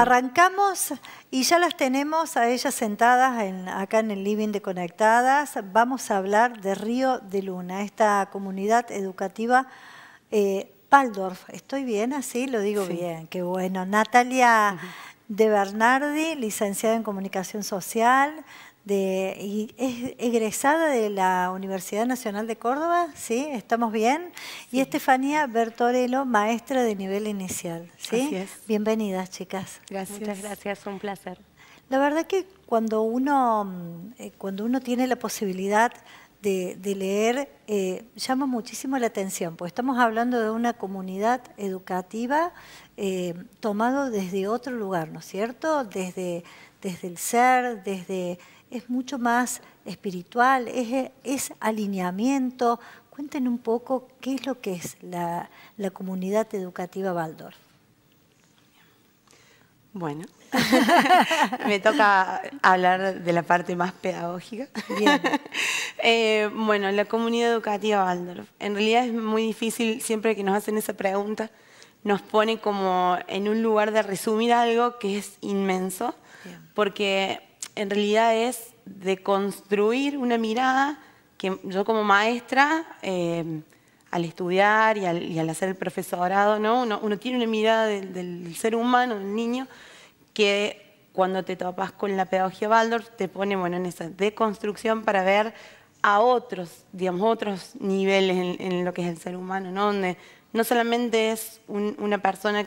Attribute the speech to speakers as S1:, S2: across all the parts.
S1: Arrancamos y ya las tenemos a ellas sentadas acá en el living de Conectadas. Vamos a hablar de Río de Luna, esta comunidad educativa eh, ¿Estoy bien así? Lo digo bien, qué bueno. Natalia de Bernardi, licenciada en Comunicación Social, de, y es egresada de la Universidad Nacional de Córdoba, ¿sí? ¿Estamos bien? Y Estefanía Bertorello, maestra de nivel inicial, ¿sí? Bienvenidas, chicas.
S2: Gracias. Muchas gracias, un placer.
S1: La verdad que cuando uno, eh, cuando uno tiene la posibilidad de, leer, eh, llama muchísimo la atención, porque estamos hablando de una comunidad educativa eh, tomado desde otro lugar, ¿no es cierto? Desde, desde el ser, desde es mucho más espiritual, es, alineamiento. Cuéntenme un poco qué es lo que es la, comunidad educativa Waldorf.
S2: Bueno, me toca hablar de la parte más pedagógica. Bien. Eh, bueno, la comunidad educativa Waldorf. En realidad es muy difícil, siempre que nos hacen esa pregunta, nos pone como en un lugar de resumir algo que es inmenso, porque en realidad es de construir una mirada que yo como maestra, eh, al estudiar y al, hacer el profesorado, ¿no? uno, tiene una mirada del, ser humano, del niño, que cuando te topas con la pedagogía Waldorf te pone bueno, en esa deconstrucción para ver a otros, digamos, otros niveles en, lo que es el ser humano, ¿no? donde no solamente es una persona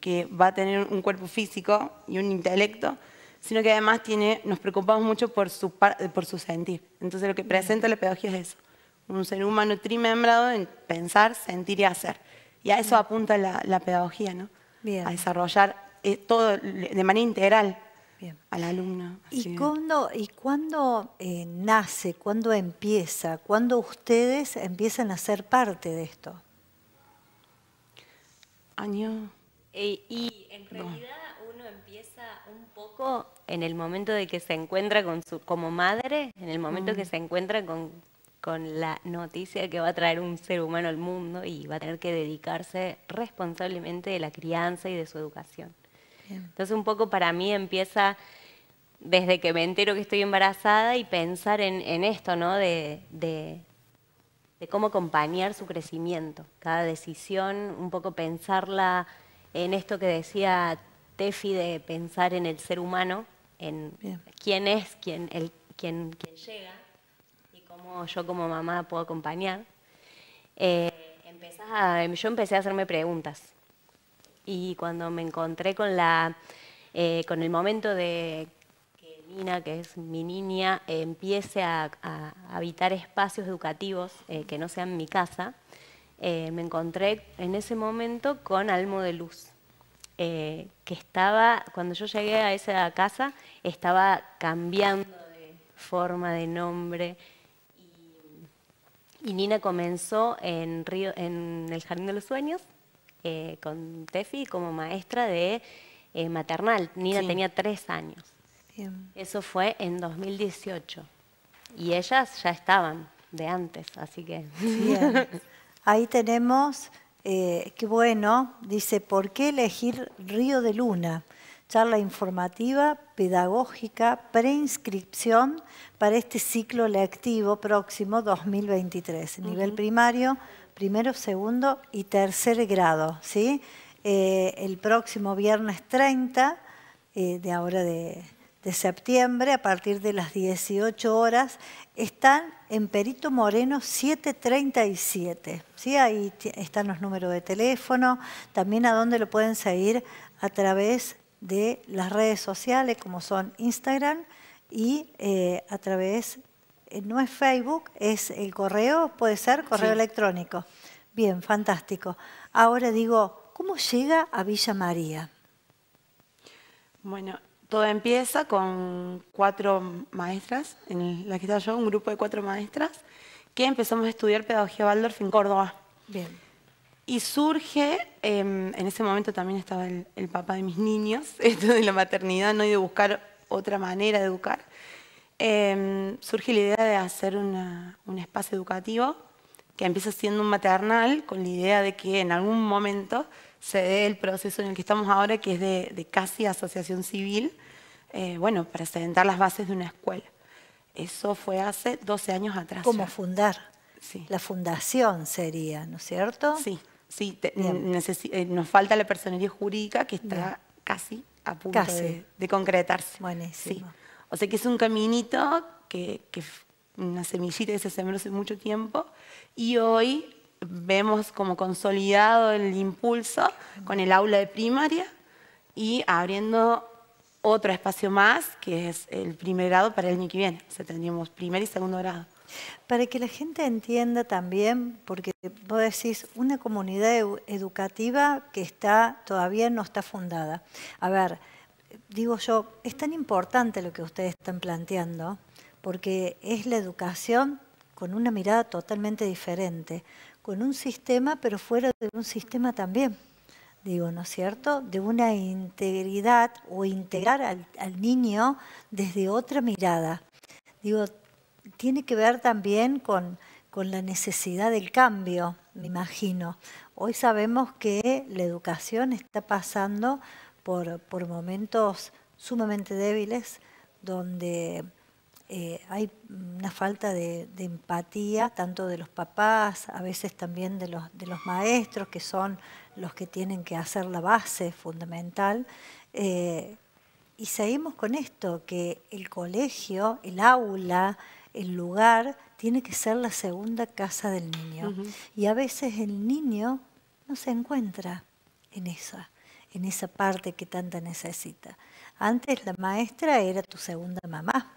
S2: que va a tener un cuerpo físico y un intelecto, sino que además tiene, nos preocupamos mucho por su, por su sentir. Entonces lo que presenta la pedagogía es eso, un ser humano trimembrado en pensar, sentir y hacer. Y a eso apunta la, pedagogía, ¿no? A desarrollar eh, todo de manera integral al alumno.
S1: ¿Y cuándo, y cuándo eh, nace, cuándo empieza, cuándo ustedes empiezan a ser parte de esto?
S2: Año...
S3: Eh, y en realidad poco en el momento de que se encuentra con su, como madre, en el momento que mm. se encuentra con, con la noticia que va a traer un ser humano al mundo y va a tener que dedicarse responsablemente de la crianza y de su educación. Entonces un poco para mí empieza desde que me entero que estoy embarazada y pensar en, en esto, ¿no? De, de, de, cómo acompañar su crecimiento. Cada decisión, un poco pensarla en esto que decía Tefi de pensar en el ser humano, en quién es quién, el, quién, llega y cómo yo como mamá puedo acompañar. Eh, yo empecé a hacerme preguntas y cuando me encontré con, la, eh, con el momento de que Nina, que es mi niña, empiece a, habitar espacios educativos eh, que no sean mi casa, me encontré en ese momento con Almo de Luz eh, que estaba, cuando yo llegué a esa casa, estaba cambiando de forma, de nombre. Y, Nina comenzó en, Río, en el Jardín de los Sueños eh, con Tefi como maestra de eh, maternal. Nina tenía tres años. Eso fue en 2018. Y ellas ya estaban de antes, así que...
S1: Ahí tenemos eh, qué bueno, dice, ¿por qué elegir Río de Luna? Charla informativa, pedagógica, preinscripción para este ciclo lectivo próximo 2023, nivel primario, primero, segundo y tercer grado. ¿sí? Eh, el próximo viernes 30 eh, de ahora de, de septiembre, a partir de las 18 horas, están en Perito Moreno 737. ¿sí? Ahí están los números de teléfono, también a dónde lo pueden seguir a través de las redes sociales como son Instagram y eh, a través, eh, no es Facebook, es el correo, puede ser correo electrónico. Bien, fantástico. Ahora digo, ¿cómo llega a Villa María?
S2: Bueno, todo empieza con cuatro maestras, en la que estaba yo, un grupo de cuatro maestras, que empezamos a estudiar pedagogía Waldorf en Córdoba. Bien. Y surge, em, en ese momento también estaba el, papá de mis niños, esto de la maternidad, no y de buscar otra manera de educar. Em, surge la idea de hacer un espacio educativo que empieza siendo un maternal con la idea de que en algún momento se dé el proceso en el que estamos ahora, que es de, casi asociación civil, eh, bueno, para sentar las bases de una escuela. Eso fue hace 12 años atrás.
S1: Como fundar. Sí. La fundación sería, ¿no es cierto?
S2: Sí, sí. Eh, nos falta la personería jurídica que está casi a punto De, concretarse.
S1: Buenísimo. Sí.
S2: O sea que es un caminito que, que una semillita que se sembró hace mucho tiempo y hoy vemos como consolidado el impulso con el aula de primaria y abriendo otro espacio más, que es el primer grado para el año que viene. O sea, tendríamos primer y segundo grado.
S1: Para que la gente entienda también, porque vos decís, una comunidad educativa que está todavía no está fundada. A ver, digo yo, es tan importante lo que ustedes están planteando, porque es la educación con una mirada totalmente diferente, con un sistema, pero fuera de un sistema también, digo, ¿no es cierto? De una integridad o integrar al, niño desde otra mirada. Digo, tiene que ver también con, con la necesidad del cambio, me imagino. Hoy sabemos que la educación está pasando por, por momentos sumamente débiles, donde eh, hay una falta de, empatía, tanto de los papás, a veces también de los, de los maestros, que son los que tienen que hacer la base fundamental. Eh, y seguimos con esto, que el colegio, el aula, el lugar, tiene que ser la segunda casa del niño. Y a veces el niño no se encuentra en esa, en esa parte que tanta necesita. Antes la maestra era tu segunda mamá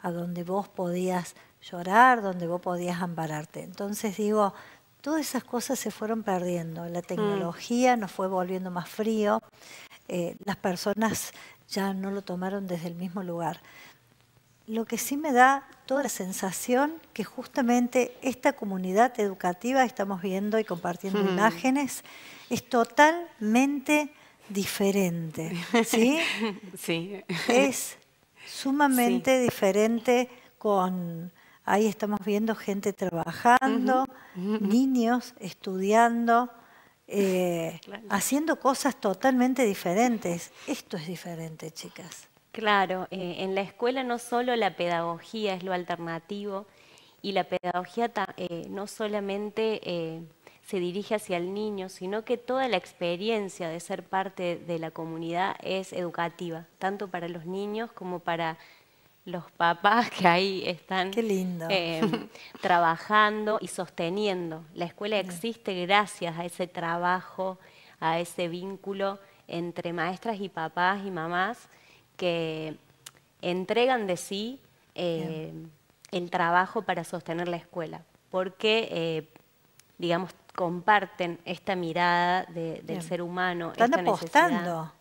S1: a donde vos podías llorar, donde vos podías ampararte. Entonces digo, todas esas cosas se fueron perdiendo. La mm. tecnología nos fue volviendo más frío, eh, las personas ya no lo tomaron desde el mismo lugar. Lo que sí me da toda la sensación que justamente esta comunidad educativa, estamos viendo y compartiendo mm. imágenes, es totalmente diferente. ¿Sí?
S2: Sí.
S1: Es sumamente diferente con, ahí estamos viendo gente trabajando, niños estudiando, eh, haciendo cosas totalmente diferentes. Esto es diferente, chicas.
S3: Claro, eh, en la escuela no solo la pedagogía es lo alternativo y la pedagogía eh, no solamente se dirige hacia el niño, sino que toda la experiencia de ser parte de la comunidad es educativa, tanto para los niños como para los papás que ahí están
S1: em,
S3: trabajando y sosteniendo. La escuela existe gracias a ese trabajo, a ese vínculo entre maestras y papás y mamás que entregan de sí eh, el trabajo para sostener la escuela. Porque, eh, digamos, comparten esta mirada del ser humano.
S1: Están apostando.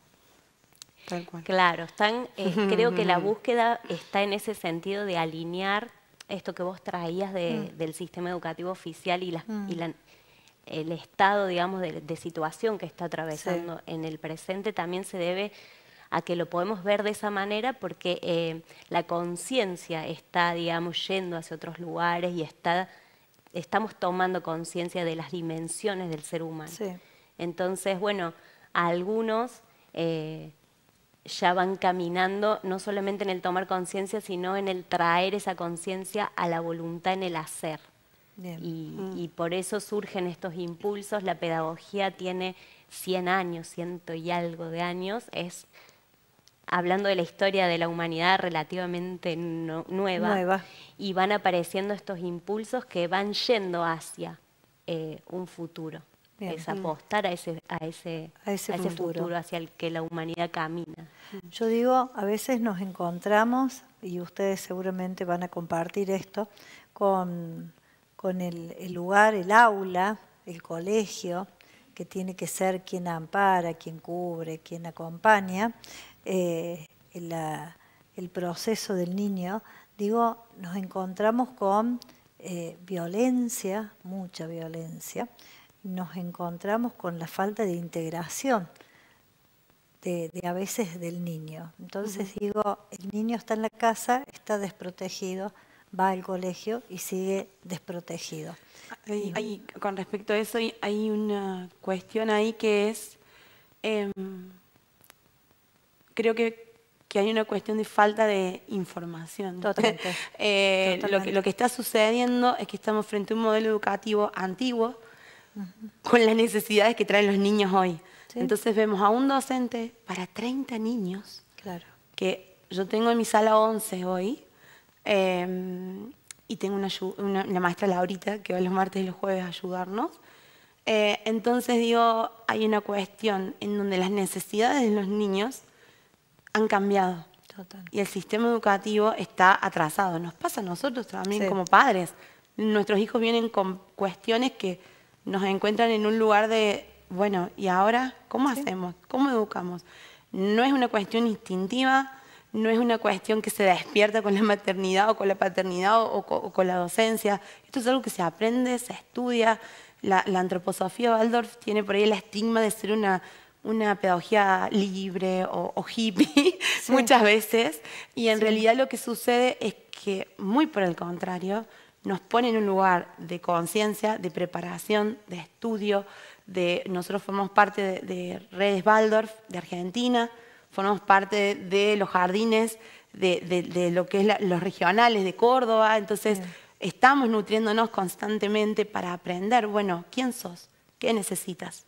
S3: Claro, están, eh, creo que la búsqueda está en ese sentido de alinear esto que vos traías mm. del sistema educativo oficial y, mm. el estado, digamos, de, situación que está atravesando en el presente también se debe a que lo podemos ver de esa manera porque eh, la conciencia está, digamos, yendo hacia otros lugares y está estamos tomando conciencia de las dimensiones del ser humano. Entonces, bueno, algunos eh, ya van caminando no solamente en el tomar conciencia, sino en el traer esa conciencia a la voluntad en el hacer. Y, mm. y, por eso surgen estos impulsos. La pedagogía tiene 100 años, ciento y algo de años. Es hablando de la historia de la humanidad relativamente nueva, y van apareciendo estos impulsos que van yendo hacia eh, un futuro. Es apostar a ese, a ese, a ese, futuro. hacia el que la humanidad camina.
S1: Yo digo, a veces nos encontramos, y ustedes seguramente van a compartir esto, con, con el, el lugar, el aula, el colegio, que tiene que ser quien ampara, quien cubre, quien acompaña, eh, el proceso del niño, digo, nos encontramos con eh, violencia, mucha violencia, nos encontramos con la falta de integración de, a veces del niño. Entonces digo, el niño está en la casa, está desprotegido, va al colegio y sigue desprotegido.
S2: con respecto a eso, hay una cuestión ahí que es, em, creo que, que, hay una cuestión de falta de información.
S1: Totalmente.
S2: Eh, lo, que, lo que está sucediendo es que estamos frente a un modelo educativo antiguo con las necesidades que traen los niños hoy. Entonces vemos a un docente para 30 niños,
S1: claro.
S2: que yo tengo en mi sala 11 hoy, em, y tengo una, maestra Laurita que va los martes y los jueves a ayudarnos. Eh, entonces digo, hay una cuestión en donde las necesidades de los niños han cambiado. Y el sistema educativo está atrasado. Nos pasa a nosotros también como padres. Nuestros hijos vienen con cuestiones que nos encuentran en un lugar de, bueno, ¿y ahora cómo hacemos? ¿Cómo educamos? No es una cuestión instintiva, no es una cuestión que se despierta con la maternidad o con la paternidad o, con la docencia. Esto es algo que se aprende, se estudia. La, antroposofía Waldorf tiene por ahí el estigma de ser una, una pedagogía libre o, hippie muchas veces. Y en realidad lo que sucede es que, muy por el contrario, nos pone en un lugar de conciencia, de preparación, de estudio. De, nosotros formamos parte de, Redes Waldorf de Argentina, formamos parte de, los jardines de, lo que es los regionales de Córdoba, entonces estamos nutriéndonos constantemente para aprender, bueno, ¿quién sos? ¿Qué necesitas?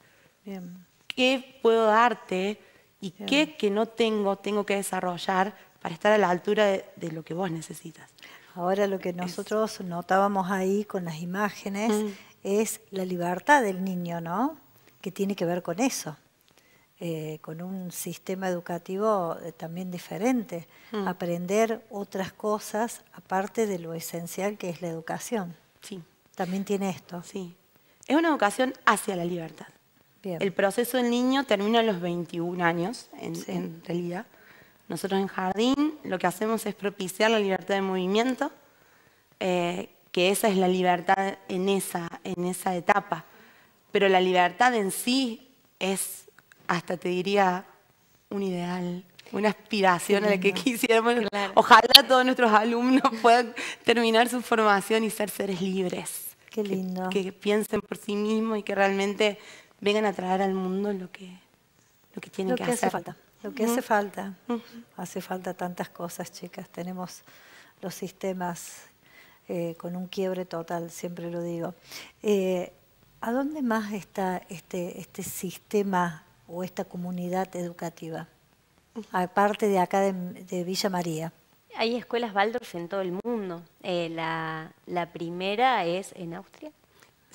S2: ¿Qué puedo darte y qué que no tengo tengo que desarrollar para estar a la altura de lo que vos necesitas?
S1: Ahora lo que nosotros notábamos ahí con las imágenes mm. es la libertad del niño, ¿no? Que tiene que ver con eso, eh, con un sistema educativo eh, también diferente, mm. aprender otras cosas aparte de lo esencial que es la educación.
S2: Sí.
S1: También tiene esto.
S2: Sí. Es una educación hacia la libertad. El proceso del niño termina a los 21 años, en realidad. Nosotros en Jardín lo que hacemos es propiciar la libertad de movimiento, eh, que esa es la libertad en esa, en esa etapa. Pero la libertad en sí es, hasta te diría, un ideal, una aspiración a la que quisiéramos. Ojalá todos nuestros alumnos puedan terminar su formación y ser seres libres.
S1: Qué lindo.
S2: Que, piensen por sí mismos y que realmente vengan a traer al mundo lo que, lo que tienen que, hacer.
S1: Hace falta. Lo que hace falta, hace falta tantas cosas, chicas. Tenemos los sistemas eh, con un quiebre total, siempre lo digo. Eh, ¿A dónde más está este, este sistema o esta comunidad educativa? Aparte de acá de, Villa María.
S3: Hay escuelas Waldorf en todo el mundo. Eh, la, primera es en Austria.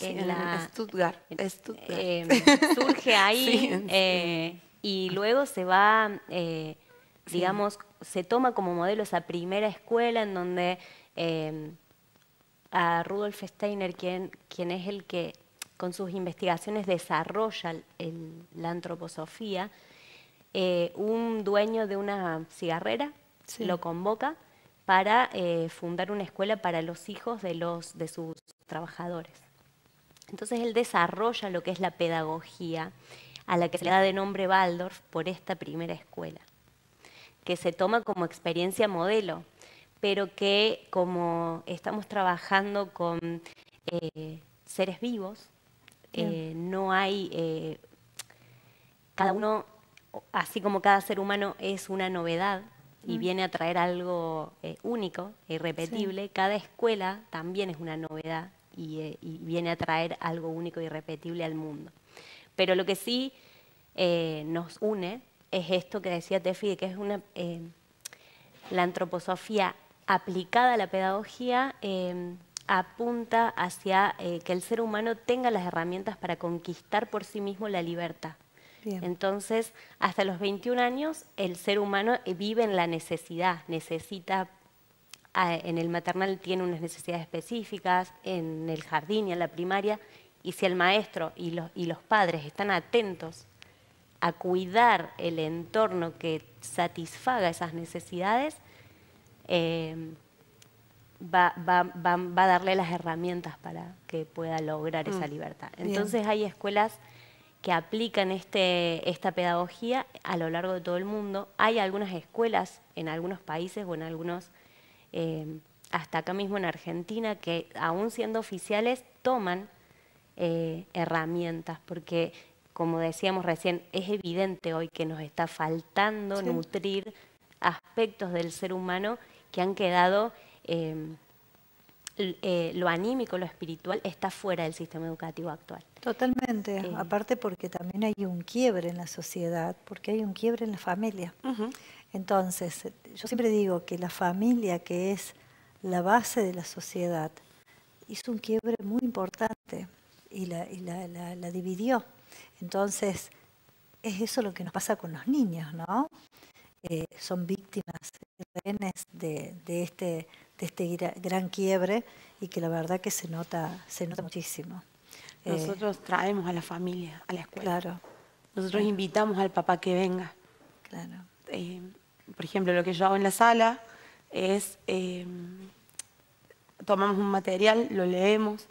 S2: En, la, Stuttgart.
S3: surge ahí y luego se va, eh, digamos, se toma como modelo esa primera escuela en donde em, a Rudolf Steiner, quien, quien es el que con sus investigaciones desarrolla la antroposofía, eh, un dueño de una cigarrera lo convoca para eh, fundar una escuela para los hijos de, los, de sus trabajadores. Entonces él desarrolla lo que es la pedagogía a la que se le da de nombre Waldorf por esta primera escuela, que se toma como experiencia modelo, pero que como estamos trabajando con eh, seres vivos, eh, no hay, eh, cada uno, así como cada ser humano es una novedad y mm. viene a traer algo único e irrepetible, cada escuela también es una novedad y, y viene a traer algo único e irrepetible al mundo. Pero lo que sí eh, nos une es esto que decía Tefi, que es una, eh, la antroposofía aplicada a la pedagogía eh, apunta hacia que el ser humano tenga las herramientas para conquistar por sí mismo la libertad. Entonces, hasta los 21 años, el ser humano vive en la necesidad, necesita en el maternal tiene unas necesidades específicas, en el jardín y en la primaria, y si el maestro y los, y los padres están atentos a cuidar el entorno que satisfaga esas necesidades, eh, va, a darle las herramientas para que pueda lograr esa mm, libertad. Entonces hay escuelas que aplican este, esta pedagogía a lo largo de todo el mundo. Hay algunas escuelas en algunos países o en algunos eh, hasta acá mismo en Argentina, que aún siendo oficiales toman eh, herramientas, porque como decíamos recién, es evidente hoy que nos está faltando nutrir aspectos del ser humano que han quedado, em, eh, lo anímico, lo espiritual, está fuera del sistema educativo actual.
S1: Totalmente, eh. aparte porque también hay un quiebre en la sociedad, porque hay un quiebre en la familia. Entonces, yo siempre digo que la familia, que es la base de la sociedad, hizo un quiebre muy importante y la, la, dividió. Entonces, es eso lo que nos pasa con los niños, ¿no? Eh, son víctimas, rehenes de, de, este, de este gran quiebre y que la verdad que se nota, se nota muchísimo.
S2: Eh, Nosotros traemos a la familia a la escuela.
S1: Claro.
S2: Nosotros invitamos al papá que venga.
S1: Claro.
S2: Eh, por ejemplo, lo que yo hago en la sala es, tomamos un material, lo leemos,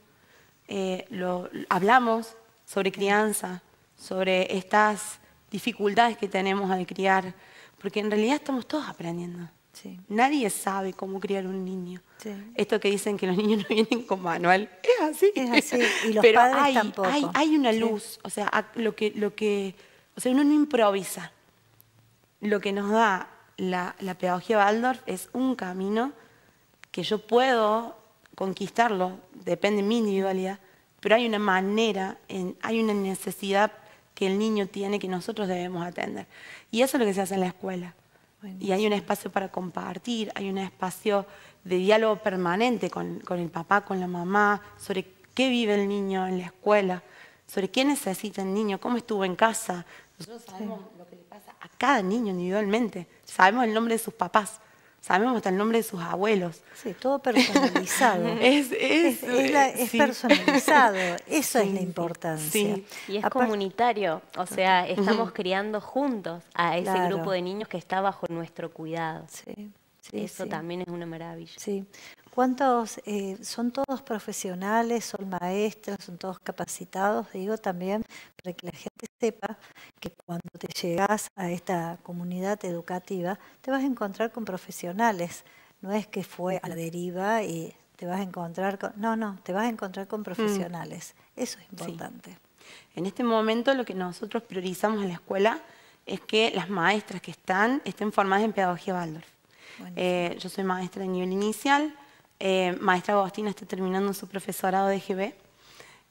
S2: eh, lo, hablamos sobre crianza, sobre estas dificultades que tenemos al criar, porque en realidad estamos todos aprendiendo. Nadie sabe cómo criar un niño. Esto que dicen que los niños no vienen con manual, es así.
S1: Es así. Y los
S2: Pero
S1: padres
S2: hay,
S1: tampoco.
S2: Hay, una luz, o sea, lo que, lo que, o sea, uno no improvisa. Lo que nos da la, la pedagogía Waldorf es un camino que yo puedo conquistarlo, depende de mi individualidad, pero hay una manera, hay una necesidad que el niño tiene que nosotros debemos atender. Y eso es lo que se hace en la escuela. Y hay un espacio para compartir, hay un espacio de diálogo permanente con, el papá, con la mamá, sobre qué vive el niño en la escuela, sobre qué necesita el niño, cómo estuvo en casa. Nosotros sabemos lo que a cada niño individualmente, sabemos el nombre de sus papás, sabemos hasta el nombre de sus abuelos.
S1: Sí, todo personalizado.
S2: es, es,
S1: es, personalizado, eso es la importancia.
S3: Y es comunitario, o sea, estamos criando juntos a ese grupo de niños que está bajo nuestro cuidado. Sí. Eso también es una maravilla.
S1: Sí. ¿Cuántos eh, son todos profesionales, son maestros, son todos capacitados? Digo también para que la gente sepa que cuando te llegas a esta comunidad educativa te vas a encontrar con profesionales. No es que fue a la deriva y te vas a encontrar con... No, no, te vas a encontrar con mm. profesionales. Eso es importante.
S2: En este momento lo que nosotros priorizamos en la escuela es que las maestras que están estén formadas en pedagogía Waldorf. Eh, yo soy maestra de nivel inicial, eh, maestra Agostina está terminando su profesorado de GB.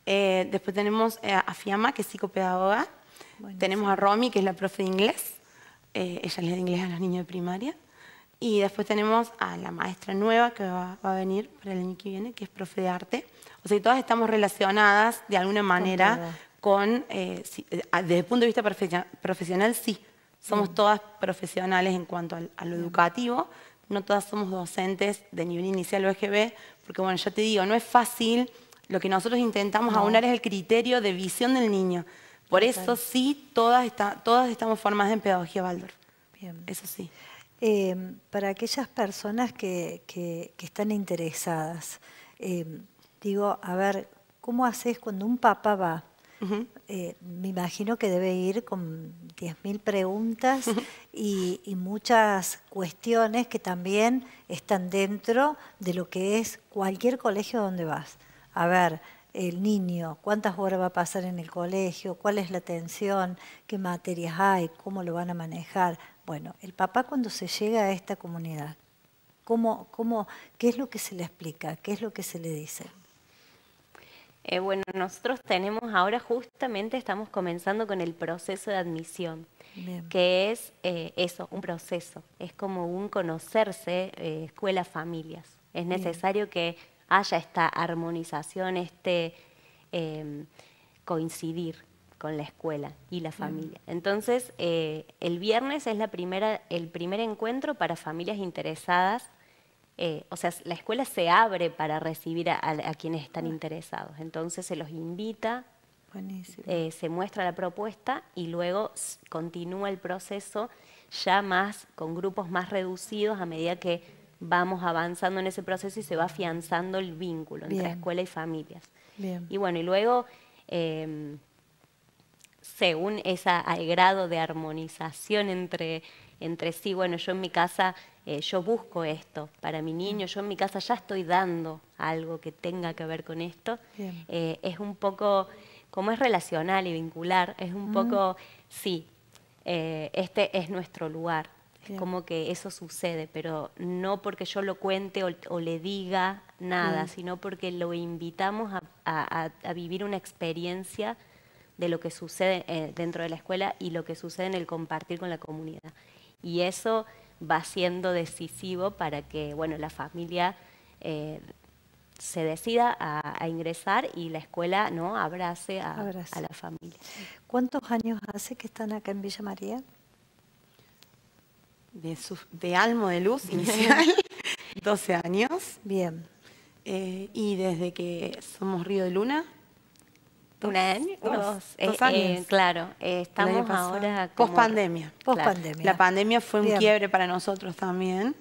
S2: Eh, después tenemos eh, a Fiamma, que es psicopedagoga. Tenemos a Romy, que es la profe de inglés. ella le da inglés a los niños de primaria. Y después tenemos a la maestra nueva que va, a venir para el año que viene, que es profe de arte. O sea, todas estamos relacionadas de alguna manera con, desde el punto de vista profesional, sí. Somos todas profesionales en cuanto a lo educativo, no todas somos docentes de nivel inicial o EGB, porque bueno, ya te digo, no es fácil, lo que nosotros intentamos aunar es el criterio de visión del niño. Por eso sí, todas, está, todas estamos formadas en pedagogía Waldorf. Bien. Eso sí.
S1: Eh, para aquellas personas que, están interesadas, eh, digo, a ver, ¿cómo haces cuando un papá va eh, me imagino que debe ir con 10.000 preguntas y, muchas cuestiones que también están dentro de lo que es cualquier colegio donde vas. A ver, el niño, cuántas horas va a pasar en el colegio, cuál es la atención, qué materias hay, cómo lo van a manejar. Bueno, el papá cuando se llega a esta comunidad, ¿cómo, cómo, ¿qué es lo que se le explica? ¿Qué es lo que se le dice?
S3: Eh, bueno, nosotros tenemos ahora justamente estamos comenzando con el proceso de admisión, que es eh, eso, un proceso, es como un conocerse eh, escuelas, familias. Es necesario que haya esta armonización, este em, coincidir con la escuela y la familia. Entonces, el viernes es la primera, el primer encuentro para familias interesadas eh, o sea, la escuela se abre para recibir a, quienes están interesados. Entonces se los invita, eh, se muestra la propuesta y luego continúa el proceso ya más con grupos más reducidos a medida que vamos avanzando en ese proceso y se va afianzando el vínculo entre escuela y familias. Y bueno, y luego, em, según ese grado de armonización entre entre sí, bueno, yo en mi casa, eh, yo busco esto para mi niño, yo en mi casa ya estoy dando algo que tenga que ver con esto, eh, es un poco, como es relacional y vincular, es un poco, sí, eh, este es nuestro lugar, es como que eso sucede, pero no porque yo lo cuente o, le diga nada, sino porque lo invitamos a, vivir una experiencia de lo que sucede eh, dentro de la escuela y lo que sucede en el compartir con la comunidad. Y eso va siendo decisivo para que bueno, la familia eh, se decida a, ingresar y la escuela no abrace a, a la familia.
S1: ¿Cuántos años hace que están acá en Villa María?
S2: de, Almo de Luz inicial, 12 años.
S1: Bien.
S2: Eh, y desde que somos Río de Luna.
S3: ¿Un año? Dos, eh, eh, años. claro, estamos ahora...
S2: Post pandemia. Post -pandemia. La pandemia fue un quiebre para nosotros también,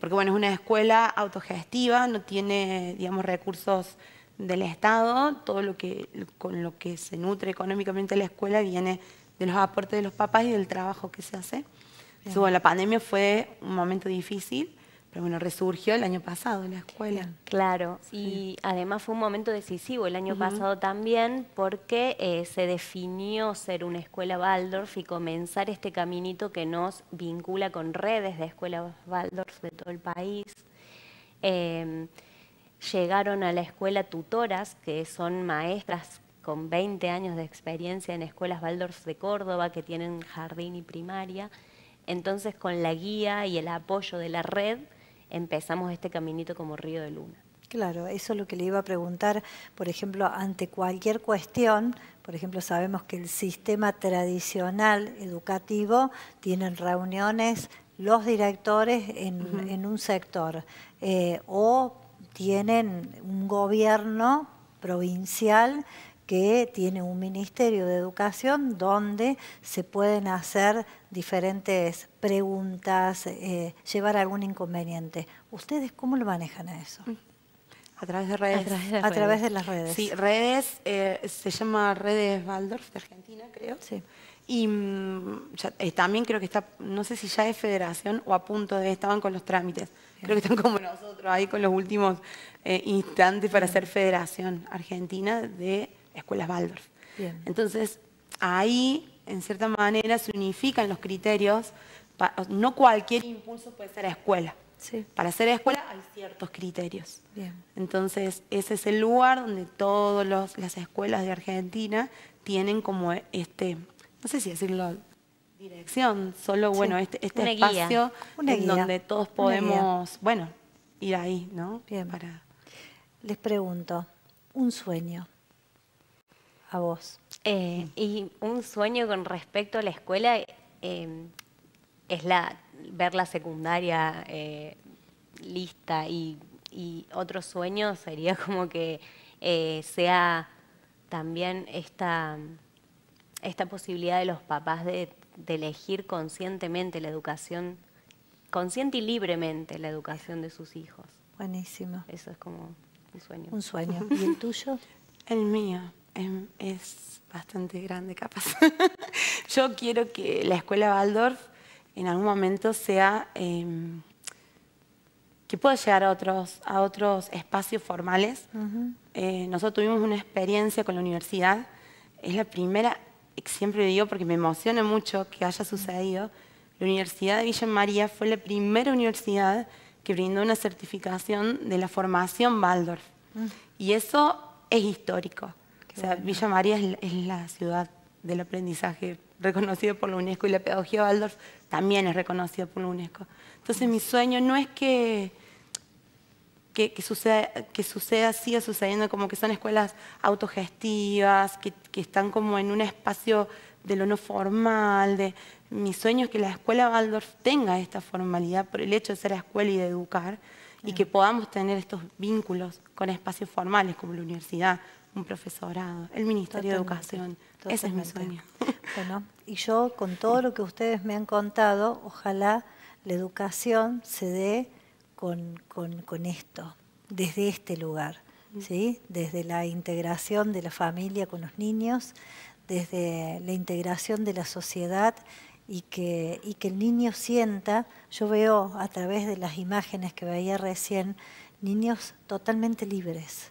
S2: porque bueno, es una escuela autogestiva, no tiene, digamos, recursos del Estado, todo lo que con lo que se nutre económicamente la escuela viene de los aportes de los papás y del trabajo que se hace. La pandemia fue un momento difícil, pero bueno, resurgió el año pasado la escuela.
S3: Claro, y además fue un momento decisivo el año pasado también porque eh, se definió ser una escuela Waldorf y comenzar este caminito que nos vincula con redes de escuelas Waldorf de todo el país. Em, llegaron a la escuela tutoras, que son maestras con 20 años de experiencia en escuelas Waldorf de Córdoba, que tienen jardín y primaria, entonces con la guía y el apoyo de la red empezamos este caminito como Río de Luna.
S1: Claro, eso es lo que le iba a preguntar, por ejemplo, ante cualquier cuestión, por ejemplo, sabemos que el sistema tradicional educativo tiene reuniones los directores en, un sector eh, o tienen un gobierno provincial que tiene un Ministerio de Educación donde se pueden hacer diferentes preguntas, eh, llevar algún inconveniente. ¿Ustedes cómo lo manejan a eso?
S2: A través de redes.
S1: A través de, las redes.
S2: Sí, redes, eh, se llama Redes Waldorf de Argentina, creo.
S1: Sí.
S2: Y mm, eh, también creo que está, no sé si ya es federación o a punto de, estaban con los trámites. Creo que están como nosotros ahí con los últimos instantes para hacer federación argentina de escuelas Waldorf. Entonces, ahí, en cierta manera, se unifican los criterios. No cualquier impulso puede ser escuela. Para ser escuela hay ciertos criterios. Entonces, ese es el lugar donde todas las escuelas de Argentina tienen como este, no sé si decirlo dirección, solo bueno, este, este espacio en donde todos podemos, bueno, ir ahí, ¿no?
S1: Bien. Para... Les pregunto, un sueño a vos?
S3: Eh, y un sueño con respecto a la escuela em, es la, ver la secundaria eh, lista y, otro sueño sería como que eh, sea también esta, esta posibilidad de los papás de, de elegir conscientemente la educación, consciente y libremente la educación de sus hijos.
S1: Buenísimo.
S3: Eso es como un sueño.
S1: Un sueño. ¿Y el tuyo?
S2: El mío. Es bastante grande capaz. Yo quiero que la escuela Waldorf en algún momento sea em, que pueda llegar a otros, a otros espacios formales. Eh, nosotros tuvimos una experiencia con la universidad. Es la primera, siempre digo porque me emociona mucho que haya sucedido. La Universidad de Villa María fue la primera universidad que brindó una certificación de la formación Waldorf. Y eso es histórico. O sea, Villa María es, la ciudad del aprendizaje reconocida por la UNESCO y la pedagogía Waldorf también es reconocida por la UNESCO. Entonces mi sueño no es que, que, suceda, que suceda, siga sucediendo como que son escuelas autogestivas, que, están como en un espacio de lo no formal. De, mi sueño es que la escuela Waldorf tenga esta formalidad por el hecho de ser escuela y de educar y que podamos tener estos vínculos con espacios formales como la universidad, un profesorado, el Ministerio de Educación. Ese es mi sueño.
S1: Bueno, y yo con todo lo que ustedes me han contado, ojalá la educación se dé con, esto, desde este lugar, mm. ¿sí? desde la integración de la familia con los niños, desde la integración de la sociedad y que, y que el niño sienta, yo veo a través de las imágenes que veía recién, niños totalmente libres,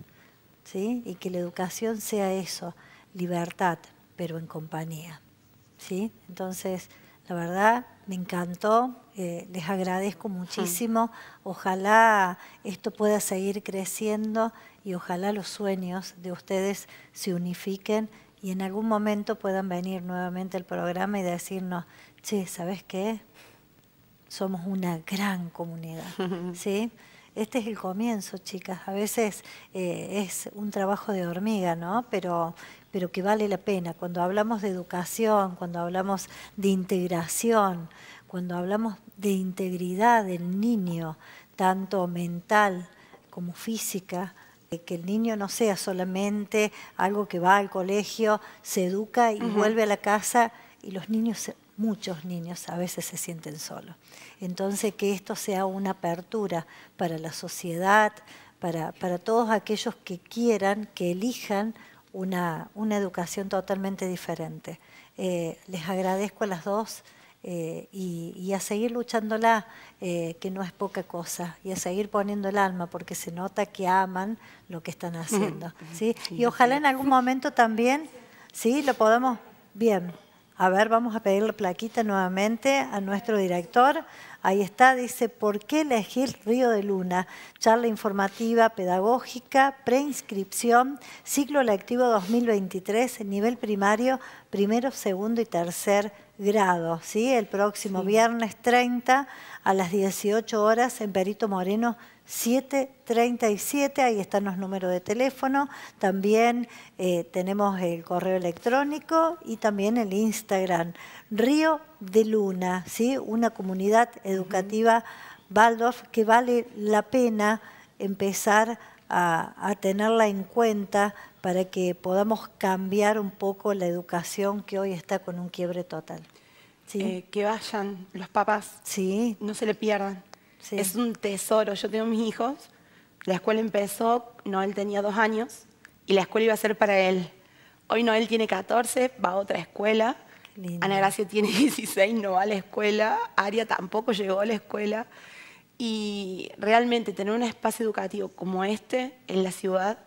S1: ¿sí? y que la educación sea eso, libertad, pero en compañía. ¿sí? Entonces, la verdad, me encantó, eh, les agradezco muchísimo, ojalá esto pueda seguir creciendo y ojalá los sueños de ustedes se unifiquen y en algún momento puedan venir nuevamente al programa y decirnos, che, ¿sabes qué? Somos una gran comunidad, ¿sí? Este es el comienzo, chicas. A veces eh, es un trabajo de hormiga, ¿no? Pero, pero que vale la pena. Cuando hablamos de educación, cuando hablamos de integración, cuando hablamos de integridad del niño, tanto mental como física, que el niño no sea solamente algo que va al colegio, se educa y vuelve a la casa y los niños, muchos niños a veces se sienten solos. Entonces que esto sea una apertura para la sociedad, para, para todos aquellos que quieran, que elijan una, una educación totalmente diferente. Eh, les agradezco a las dos. Eh, y, a seguir luchándola, eh, que no es poca cosa, y a seguir poniendo el alma, porque se nota que aman lo que están haciendo. ¿sí? y ojalá en algún momento también, ¿sí? Lo podamos, bien, a ver, vamos a pedir la plaquita nuevamente a nuestro director. Ahí está, dice, ¿por qué elegir Río de Luna? Charla informativa, pedagógica, preinscripción, ciclo lectivo 2023, nivel primario, primero, segundo y tercer grado, ¿sí? El próximo viernes 30 a las 18 horas en Perito Moreno 737, ahí están los números de teléfono, también eh, tenemos el correo electrónico y también el Instagram, Río de Luna, ¿sí? una comunidad educativa Waldorf que vale la pena empezar a tenerla en cuenta para que podamos cambiar un poco la educación que hoy está con un quiebre total.
S2: Eh, que vayan los papás, sí. no se le pierdan. Es un tesoro. Yo tengo mis hijos, la escuela empezó, Noel tenía dos años y la escuela iba a ser para él. Hoy Noel tiene 14, va a otra escuela. Ana Gracia tiene 16, no va a la escuela. Aria tampoco llegó a la escuela. Y realmente tener un espacio educativo como este en la ciudad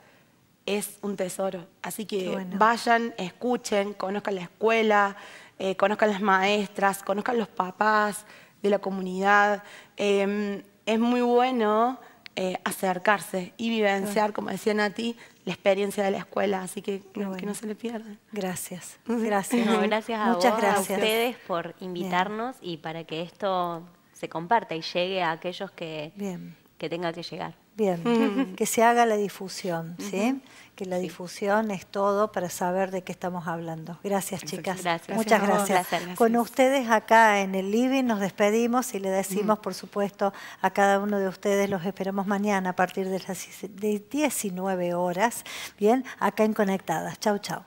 S2: es un tesoro. Así que vayan, escuchen, conozcan la escuela, eh, conozcan las maestras, conozcan los papás de la comunidad. Em, es muy bueno eh, acercarse y vivenciar, como decía Nati, la experiencia de la escuela, así que, que no se le pierdan.
S1: Gracias, gracias.
S3: gracias a, Muchas gracias. a ustedes por invitarnos y para que esto se comparta y llegue a aquellos que, que tenga que llegar.
S1: Bien, que se haga la difusión, ¿sí? Que la difusión es todo para saber de qué estamos hablando. Gracias, chicas. Gracias. Muchas gracias. Gracias. gracias. Con ustedes acá en el living nos despedimos y le decimos, por supuesto, a cada uno de ustedes los esperamos mañana a partir de las 19 horas, bien, acá en Conectadas. Chau, chau.